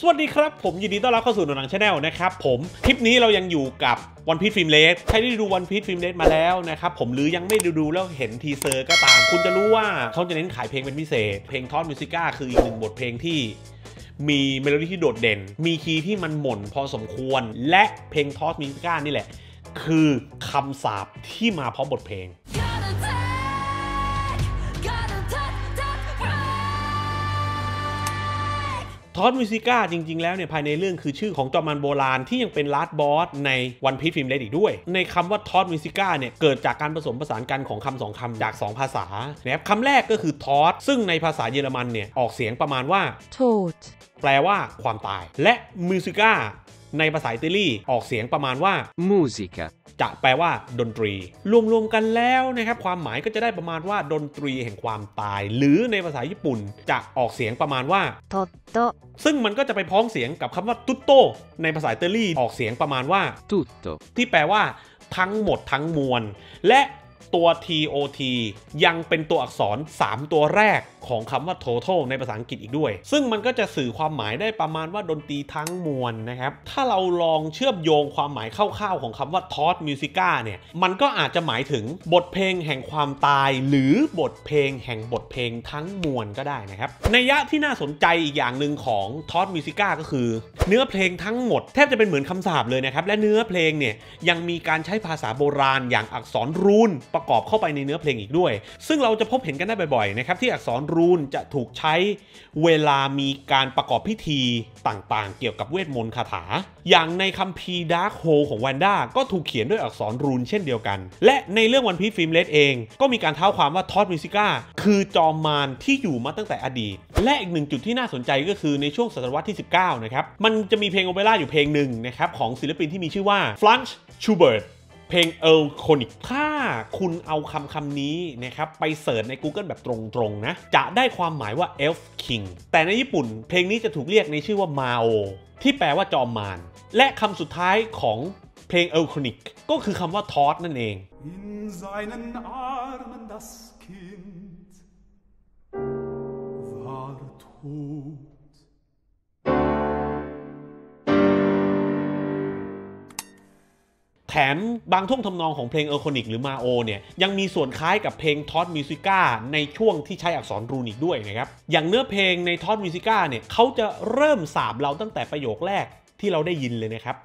สวัสดีครับ ผมยินดีต้อนรับเข้าสู่หนอนหนัง Channel นะครับผมคลิปนี้เรายังอยู่กับวันพี e ฟิล์มเลสใครที่ดูวันพี e ฟิล์มเลสมาแล้วนะครับผมหรือยังไม่ดูดูแล้วเห็น teaser ก็ตาม คุณจะรู้ว่าเขาจะเน้นขายเพลงเป็นพิเศษ เพลง Tot Musica คืออีกหนึ่งบทเพลงที่มีเมโลดี้ที่โดดเด่น มีคีย์ที่มันหม่นพอสมควร และเพลง Tot Musica นี่แหละ คือคำสาปที่มาพร้อมบทเพลง Tot Musica จริง ๆ แล้วเนี่ยภายในเรื่องคือชื่อของจอมมารโบราณที่ยังเป็น last boss ในวันพี e ฟิล์มเลดอีกด้วย ในคำว่า Tot Musica เนี่ยเกิดจากการผสมผสานกันของคำสองคำจาก 2 ภาษานะครับคำแรกก็คือ Tot ซึ่งในภาษาเยอรมันเนี่ยออกเสียงประมาณว่า Tod. แปลว่าความตาย และ Musica ในภาษาอิตาลีออกเสียงประมาณว่า Musica. จะแปลว่า ดนตรี รวมๆกันแล้วนะครับความหมายก็จะได้ประมาณว่า ดนตรีแห่งความตาย หรือในภาษาญี่ปุ่นจะออกเสียงประมาณว่า Totto. ซึ่งมันก็จะไปพ้องเสียงกับคำว่าตุตโตในภาษาอิตาลีออกเสียงประมาณว่า Tutto. ที่แปลว่าทั้งหมดทั้งมวล และ ตัว TOT ยังเป็นตัวอักษร 3 ตัวแรกของคำว่า total ในภาษาอังกฤษอีกด้วย ซึ่งมันก็จะสื่อความหมายได้ประมาณว่าดนตรีทั้งมวลนะครับ ถ้าเราลองเชื่อมโยงความหมายคร่าวๆของคำว่า t o s musica เนี่ย มันก็อาจจะหมายถึงบทเพลงแห่งความตาย หรือบทเพลงแห่งบทเพลงทั้งมวลก็ได้นะครับ นัยยะที่น่าสนใจอีกอย่างหนึ่งของ Tot Musica ก็คือ เนื้อเพลงทั้งหมดแทบจะเป็นเหมือนคำสาปเลยนะครับ และเนื้อเพลงเนี่ยยังมีการใช้ภาษาโบราณอย่างอักษรรูนประกอบเข้าไปในเนื้อเพลงอีกด้วย ซึ่งเราจะพบเห็นกันได้บ่อยๆนะครับที่อักษรรูนจะถูกใช้เวลามีการประกอบพิธีต่างๆ เกี่ยวกับเวทมนต์คาถา อย่างในคัมภีร์ Darkholdของแวนด้าก็ถูกเขียนด้วยอักษรรูนเช่นเดียวกัน และในเรื่อง One Piece Film Red เอง ก็มีการเท้าความว่า Tot Musica คือจอมมารที่อยู่มาตั้งแต่อดีต และอีกหนึ่งจุดที่น่าสนใจก็คือในช่วงศตวรรษที่ 19 นะครับ มันจะมีเพลงโอเปร่าอยู่เพลงหนึ่งนะครับของศิลปินที่มีชื่อว่า f l u n c h Schubert เพลง e l c o n i c ถ้าคุณเอาคำคำนี้นะครับไป search ใน Google แบบตรงๆนะ จะได้ความหมายว่า Elf King แต่ในญี่ปุ่นเพลงนี้จะถูกเรียกในชื่อว่า Mao ที่แปลว่าจอมมาร และคำสุดท้ายของเพลง e l c o n i c ก็คือคำว่า tot นั่นเอง In seinen Armen das Kind war tot. แถมบางท่วงทำนองของเพลง Erlkönig หรือ Mao เนี่ยยังมีส่วนคล้ายกับเพลง Tot Musica ในช่วงที่ใช้อักษร Runic ด้วยนะครับอย่างเนื้อเพลงใน Tot Musica เนี่ยเขาจะเริ่มสาบเราตั้งแต่ประโยคแรกที่เราได้ยินเลยนะครับ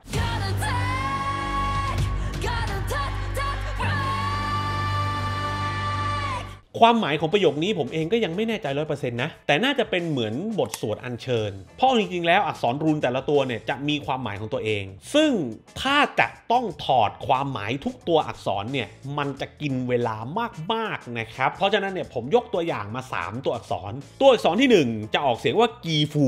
ความหมายของประโยคนี้ผมเองก็ยังไม่แน่ใจร้อยเปอร์เซ็นต์นะ แต่น่าจะเป็นเหมือนบทสวดอัญเชิญ เพราะจริงๆแล้วอักษรรูนแต่ละตัวเนี่ยจะมีความหมายของตัวเอง ซึ่งถ้าจะต้องถอดความหมายทุกตัวอักษรเนี่ยมันจะกินเวลามากๆนะครับ เพราะฉะนั้นเนี่ยผมยกตัวอย่างมา 3 ตัวอักษร ตัวอักษรที่ 1 จะออกเสียงว่ากีฟู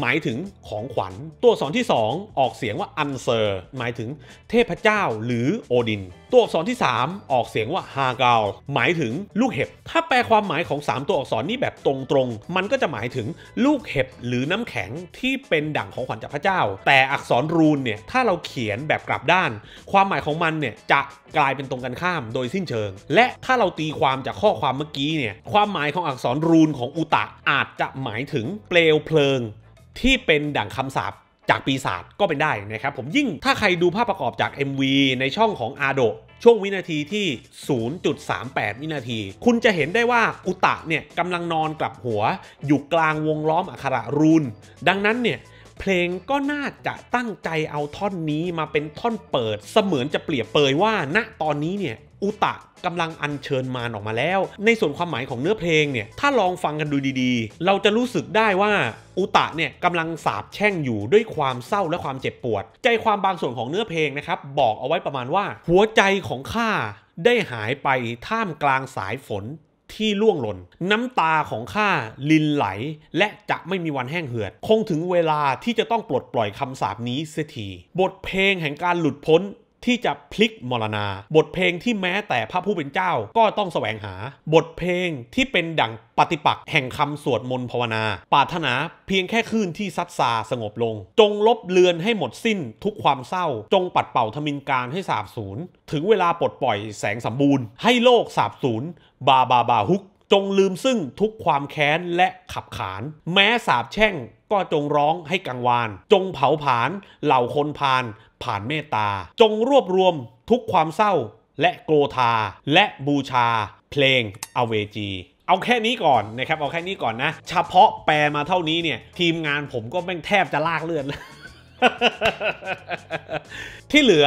หมายถึงของขวัญ ตัวอักษรที่ 2 ออกเสียงว่าอันเซอร์ หมายถึงเทพเจ้าหรือโอดิน ตัวอักษรที่ 3 ออกเสียงว่าฮากาลหมายถึงลูกเห็บ ถ้าแปลความหมายของ 3 ตัวอักษรนี้แบบตรงๆ มันก็จะหมายถึงลูกเห็บหรือน้ำแข็งที่เป็นดั่งของขวัญจากพระเจ้า แต่อักษรรูนเนี่ยถ้าเราเขียนแบบกลับด้าน ความหมายของมันเนี่ยจะกลายเป็นตรงกันข้ามโดยสิ้นเชิง และถ้าเราตีความจากข้อความเมื่อกี้เนี่ยความหมายของอักษรรูนของอุตะอาจจะหมายถึงเปลวเพลิง ที่เป็นดั่งคำสาป จากปีศาจก็เป็นได้นะครับผมยิ่งถ้าใครดูภาพประกอบจาก MV ในช่องของอาโดช่วงวินาทีที่ 0.38 วินาที คุณจะเห็นได้ว่าอุตะเนี่ยกำลังนอนกลับหัว อยู่กลางวงล้อมอักขระรูน ดังนั้นเนี่ยเพลงก็น่าจะตั้งใจเอาท่อนนี้มาเป็นท่อนเปิด เสมือนจะเปรียบเปยว่าณตอนนี้เนี่ย อุตะกำลังอัญเชิญมารออกมาแล้ว ในส่วนความหมายของเนื้อเพลงเนี่ย ถ้าลองฟังกันดูดีๆ เราจะรู้สึกได้ว่าอุตะเนี่ยกำลังสาบแช่งอยู่ด้วยความเศร้าและความเจ็บปวด ใจความบางส่วนของเนื้อเพลงนะครับ บอกเอาไว้ประมาณว่า หัวใจของข้าได้หายไปท่ามกลางสายฝนที่ล่วงหล่น น้ำตาของข้าลินไหล และจะไม่มีวันแห้งเหือด คงถึงเวลาที่จะต้องปลดปล่อยคำสาปนี้เสียทีบทเพลงแห่งการหลุดพ้น ที่จะพลิกมรณา บทเพลงที่แม้แต่พระผู้เป็นเจ้าก็ต้องแสวงหา บทเพลงที่เป็นดั่งปฏิปักษ์แห่งคำสวดมนต์ภาวนา ปรารถนาเพียงแค่คลื่นที่ซัดซาสงบลง จงลบเลือนให้หมดสิ้นทุกความเศร้า จงปัดเป่าทมินการให้สาบสูญถึงเวลาปลดปล่อยแสงสมบูรณ์ ให้โลกสาบสูญบาบาบาฮุก จงลืมซึ่งทุกความแค้นและขับขาน แม้สาบแช่งก็จงร้องให้กังวาน จงเผาผลาญเหล่าคนพาลผ่านเมตตา จงรวบรวมทุกความเศร้า และโกรธา และบูชา เพลงอเวจีเอาแค่นี้ก่อนนะครับ เอาแค่นี้ก่อนนะ เฉพาะแปลมาเท่านี้เนี่ย ทีมงานผมก็แม่งแทบจะลากเลือดแล้วที่เหลือ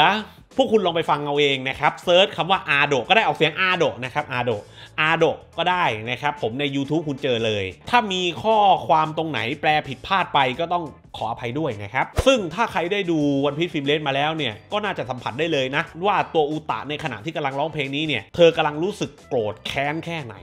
พวกคุณลองไปฟังเอาเองนะครับเซิร์ชคำว่าอาโดก็ได้ออกเสียงอาโดนะครับอาโดอาโดก็ได้นะครับผมใน YouTube คุณเจอเลย ถ้ามีข้อความตรงไหนแปลผิดพลาดไปก็ต้องขออภัยด้วยนะครับ ซึ่งถ้าใครได้ดูวันพีซฟิล์มเลนมาแล้วเนี่ย ก็น่าจะสัมผัสได้เลยนะ ว่าตัวอุตะในขณะที่กำลังร้องเพลงนี้เนี่ย เธอกำลังรู้สึกโกรธแค้นแค่ไหน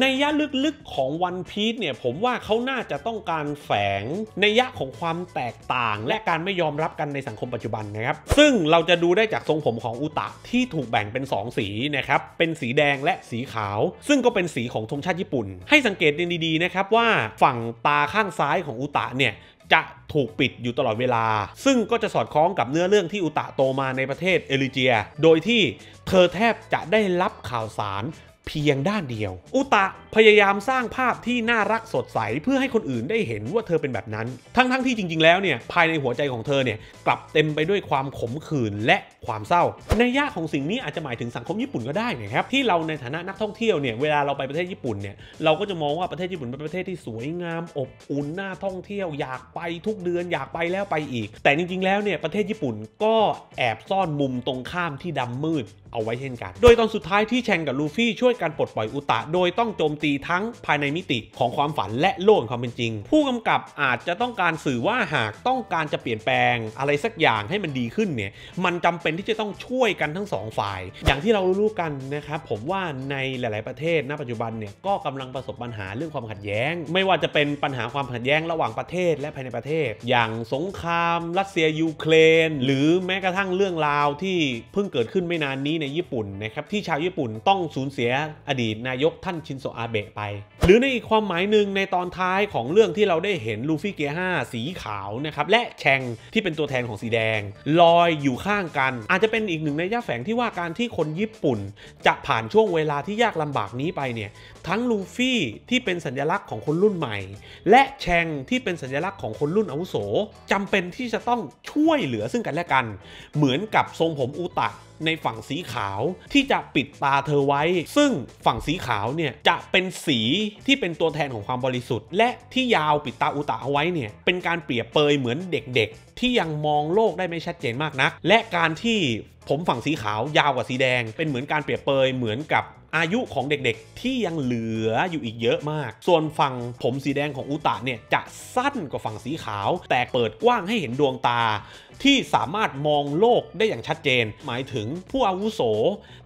ในยะลึกๆของวันพีซเนี่ยผมว่าเขาน่าจะต้องการแฝงในยะของความแตกต่าง และการไม่ยอมรับกันในสังคมปัจจุบันนะครับ ซึ่งเราจะดูได้จากทรงผมของอุตะที่ถูกแบ่งเป็น 2 สีนะครับ เป็นสีแดงและสีขาว ซึ่งก็เป็นสีของธงชาติญี่ปุ่น ให้สังเกตดีๆนะครับว่าฝั่งตาข้างซ้ายของอุตะเนี่ยจะถูกปิดอยู่ตลอดเวลา ซึ่งก็จะสอดคล้องกับเนื้อเรื่องที่อุตะโตมาในประเทศเอริเจีย โดยที่เธอแทบจะได้รับข่าวสาร เพียงด้านเดียว อุตะพยายามสร้างภาพที่น่ารักสดใสเพื่อให้คนอื่นได้เห็นว่าเธอเป็นแบบนั้น ทั้งๆทที่จริง ๆ แล้วเนี่ยภายในหัวใจของเธอเนี่ยกลับเต็มไปด้วยความขมขื่นและความเศร้า ในยะของสิ่งนี้อาจจะหมายถึงสังคมญี่ปุ่นก็ได้นะครับที่เราในฐานะนักท่องเที่ยวเนี่ยเวลาเราไปประเทศญี่ปุ่นเนี่ยเราก็จะมองว่าประเทศญี่ปุ่นเป็นประเทศที่สวยงามอบอุ่นน่าท่องเที่ยวอยากไปทุกเดือนอยากไปแล้วไปอีก แต่จริง ๆ แล้วเนี่ยประเทศญี่ปุ่นก็แอบซ่อนมุมตรงข้ามที่ดำมืด เอาไว้เช่นกัน โดยตอนสุดท้ายที่แชงกับลูฟี่ช่วยกันปลดปล่อยอุตะ โดยต้องโจมตีทั้งภายในมิติของความฝันและโลกแห่งความเป็นจริง ผู้กำกับอาจจะต้องการสื่อว่าหากต้องการจะเปลี่ยนแปลงอะไรสักอย่างให้มันดีขึ้นเนี่ยมันจำเป็นที่จะต้องช่วยกันทั้งสองฝ่าย อย่างที่เรารู้กันนะครับผมว่าในหลาย ๆ ประเทศณปัจจุบันเนี่ยก็กำลังประสบปัญหาเรื่องความขัดแย้ง ไม่ว่าจะเป็นปัญหาความขัดแย้งระหว่างประเทศและภายในประเทศ อย่างสงคราม รัสเซียยูเครน หรือแม้กระทั่งเรื่องราวที่เพิ่งเกิดขึ้นไม่นานนี้ในญี่ปุ่นนะครับที่ชาวญี่ปุ่นต้องสูญเสียอดีตนายกท่านชินโซอาเบะไป หรือในอีกความหมายหนึ่งในตอนท้ายของเรื่องที่เราได้เห็นลูฟี่เกียร์5สีขาวนะครับและแชงที่เป็นตัวแทนของสีแดง ลอยอยู่ข้างกัน อาจจะเป็นอีกหนึ่งในย่าแฝงที่ว่าการที่คนญี่ปุ่น จะผ่านช่วงเวลาที่ยากลำบากนี้ไปเนี่ยทั้งลูฟี่ที่เป็นสัญลักษณ์ของคนรุ่นใหม่ และแชงที่เป็นสัญลักษณ์ของคนรุ่นอาวุโสจำเป็นที่จะต้องช่วยเหลือซึ่งกันและกัน เหมือนกับทรงผมอุตะ ในฝั่งสีขาวที่จะปิดตาเธอไว้ ซึ่งฝั่งสีขาวเนี่ยจะเป็นสีที่เป็นตัวแทนของความบริสุทธิ์ และที่ยาวปิดตาอุตะเอาไว้เนี่ยเป็นการเปรียบเปยเหมือนเด็กๆ ที่ยังมองโลกได้ไม่ชัดเจนมากนัก และการที่ผมฝั่งสีขาวยาวกว่าสีแดง เป็นเหมือนการเปรียบเปยเหมือนกับ อายุของเด็กๆ ที่ยังเหลืออยู่อีกเยอะมาก ส่วนฝั่งผมสีแดงของอุตะเนี่ยจะสั้นกว่าฝั่งสีขาว แต่เปิดกว้างให้เห็นดวงตา ที่สามารถมองโลกได้อย่างชัดเจน หมายถึงผู้อาวุโส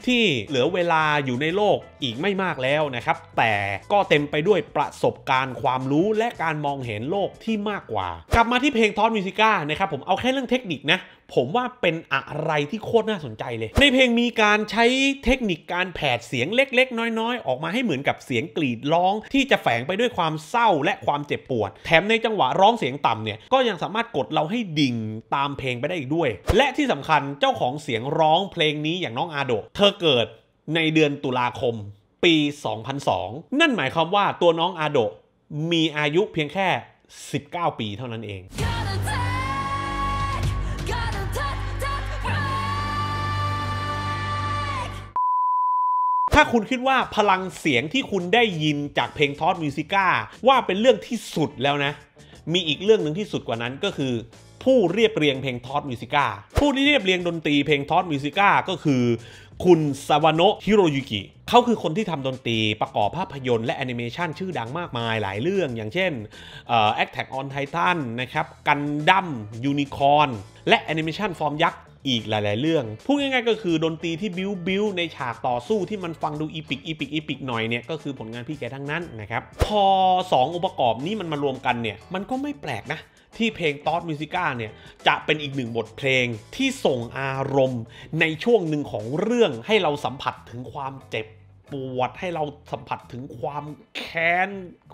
ที่เหลือเวลาอยู่ในโลกอีกไม่มากแล้วนะครับ แต่ก็เต็มไปด้วยประสบการณ์ความรู้และการมองเห็นโลกที่มากกว่า กลับมาที่เพลงทอนมิวสิก้านะครับผมเอาแค่เรื่องเทคนิคนะ ผมว่าเป็นอะไรที่โคตรน่าสนใจเลย ในเพลงมีการใช้เทคนิคการแผดเสียงเล็ก ๆ น้อยๆ ออกมาให้เหมือนกับเสียงกรีดร้อง ที่จะแฝงไปด้วยความเศร้าและความเจ็บปวด แถมในจังหวะร้องเสียงต่ำเนี่ยก็ยังสามารถกดเราให้ดิ่งตามเพลงไปได้อีกด้วย และที่สำคัญเจ้าของเสียงร้องเพลงนี้อย่างน้องอาโดเธอเกิดในเดือนตุลาคม ปี 2002 นั่นหมายความว่าตัวน้องอาโดมีอายุเพียงแค่ 19 ปีเท่านั้นเอง ถ้าคุณคิดว่าพลังเสียงที่คุณได้ยินจากเพลงทอ s มิวสิก้าว่าเป็นเรื่องที่สุดแล้วนะ มีอีกเรื่องหนึ่งที่สุดกว่านั้นก็คือ ผู้เรียบเรียงเพลงทอ s มิวสิก้าผู้ที่เรียบเรียงดนตรีเพลงทอ s มิวสิก้าก็คือคุณซาวโนะฮิโรยุกิเขาคือคนที่ทำดนตรีประกอบภาพยนตร์และแอนิเมชันชื่อดังมากมายหลายเรื่อง อย่างเช่นเอ่อ Attack on Titan นะครับ Gundam Unicorn และแอนิเมชันฟอร์มยักษ์ อีกหลาย ๆ เรื่อง พูดง่ายๆก็คือดนตรีที่บิ้วบิ้วในฉากต่อสู้ที่มันฟังดู epic epic epic หน่อยเนี่ยก็คือผลงานพี่แกทั้งนั้นนะครับ พอ 2 องค์ประกอบนี้มันมารวมกันเนี่ยมันก็ไม่แปลกนะที่เพลงตอ s มิวสิก้าเนี่ยจะเป็นอีกหนึ่งบทเพลงที่ส่งอารมณ์ในช่วงหนึ่งของเรื่องให้เราสัมผัสถึงความเจ็บปวดให้เราสัมผัสถึงความแค้น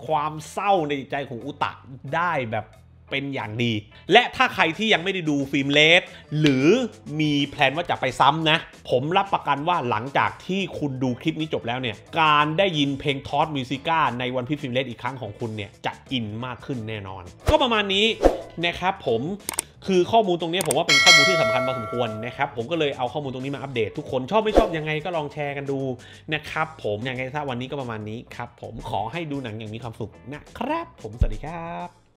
ความเศร้าในใจของอุตะได้แบบ เป็นอย่างดี และถ้าใครที่ยังไม่ได้ดู Film Red หรือมี plan ว่าจะไปซ้ำนะ ผมรับประกันว่าหลังจากที่คุณดูคลิปนี้จบแล้วเนี่ย การได้ยินเพลง Tot Musica ใน One Piece Film Red อีกครั้งของคุณเนี่ย จะอินมากขึ้นแน่นอน ก็ประมาณนี้นะครับผมคือข้อมูลตรงนี้ผมว่าเป็นข้อมูลที่สำคัญพอสมควรนะครับผมก็เลยเอาข้อมูลตรงนี้มาอัปเดตทุกคนชอบไม่ชอบยังไงก็ลองแชร์กันดูนะครับผมยังไงถ้าวันนี้ก็ประมาณนี้ครับผมขอให้ดูหนังอย่างมีความสุขนะครับ ผมสวัสดีครับ